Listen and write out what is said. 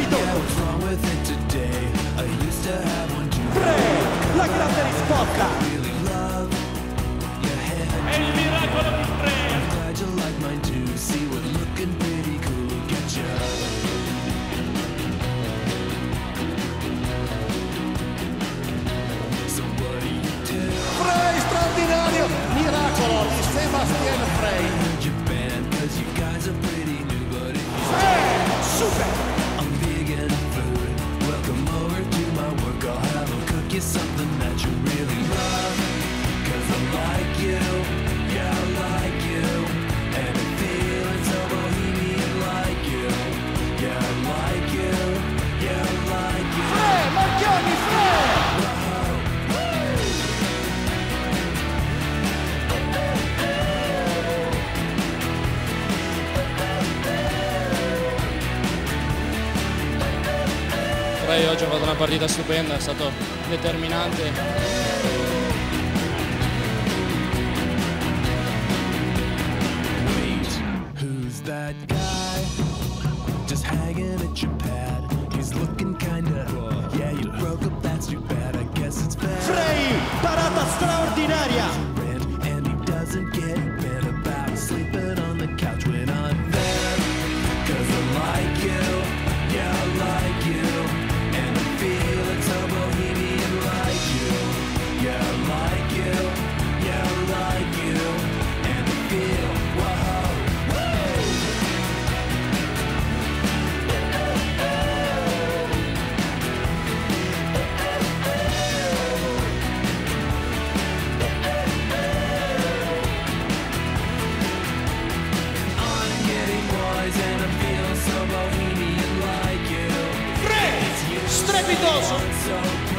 subito! Pre! La grande risposta! Frey oggi ha fatto una partita stupenda, è stato determinante. That guy? Just hanging at your pad. He's looking kinda. Yeah, you broke up, that's too bad. I guess it's bad. Frey, parata straordinaria. strepitoso.